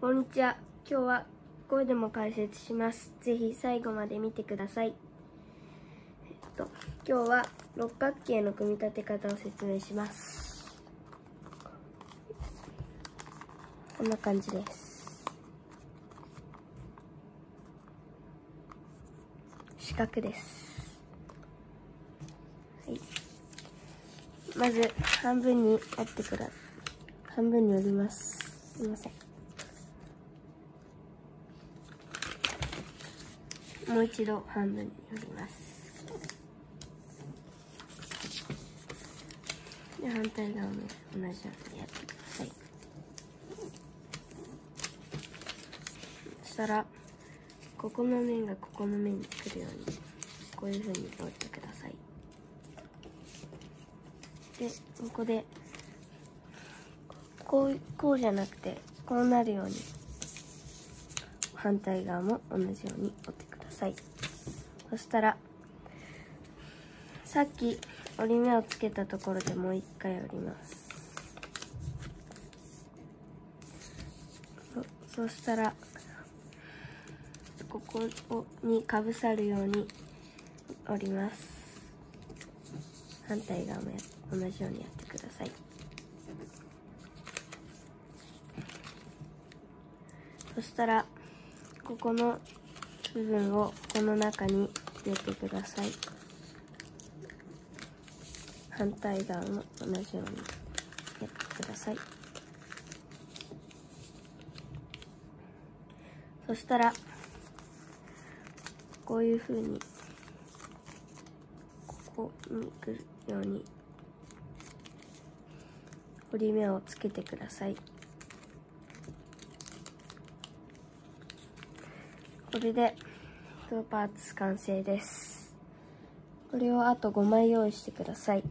こんにちは。今日は声でも解説します。ぜひ最後まで見てください。えっと、今日は六角形の組み立て方を説明します。こんな感じです。四角です。はい。まず半分に折ってください半分に折ります。すいません。もう一度半分に折ります。で、反対側も同じようにやってください。そしたら、ここの面がここの面に来るように、こういう風に折ってください。で、ここで、こう、こうじゃなくて、こうなるように、反対側も同じように折ってください。そしたら、さっき折り目をつけたところでもう一回折ります。そそしたら、ここにかぶさるように折ります。反対側も同じようにやってください。そしたら、ここの部分をこの中に入れてください。反対側も同じようにやってください。そしたら、こういう風に、ここに来るように、折り目をつけてください。これで、2パーツ完成です。これをあと5枚用意してください。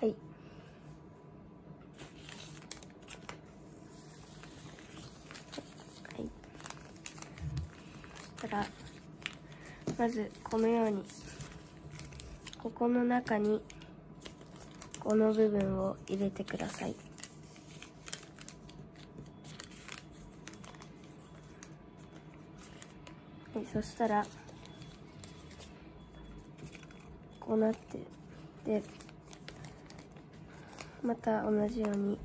はい。はい。そしたら、まずこのように、ここの中に、この部分を入れてください。はい、そしたら、こうなって、で、また同じように、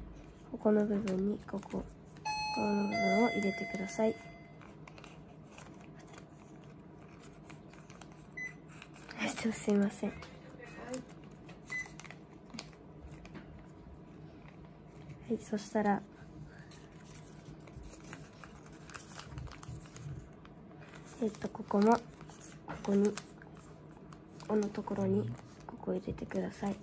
ここの部分に、ここ、この部分を入れてください。すいません。はい、そしたら、えっと、ここも、ここに、このところに、ここ入れてください。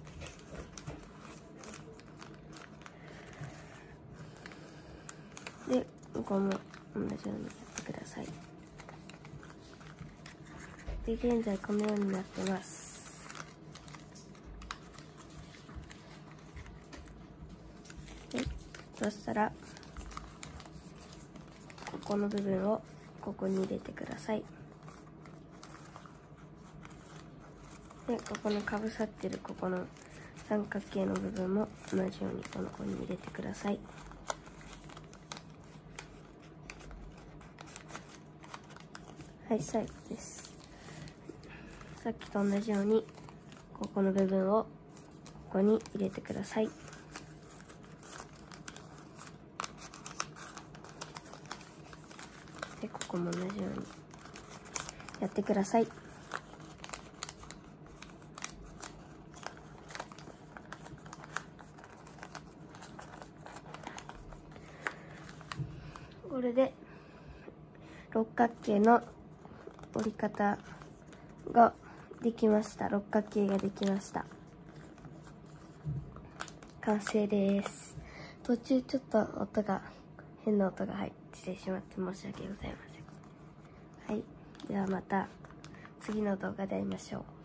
で、ここも同じようにやってください。で、現在このようになってます。で、そしたら、ここの部分をここに入れてください。で、ここのかぶさってるここの三角形の部分も同じようにこの子に入れてください。はい、最後です。さっきと同じように、ここの部分をここに入れてください。も同じようにやってください。これで六角形の折り方ができました。六角形ができました。完成です。途中ちょっと音が変な音が入ってしまって申し訳ございません。はい。ではまた次の動画で会いましょう。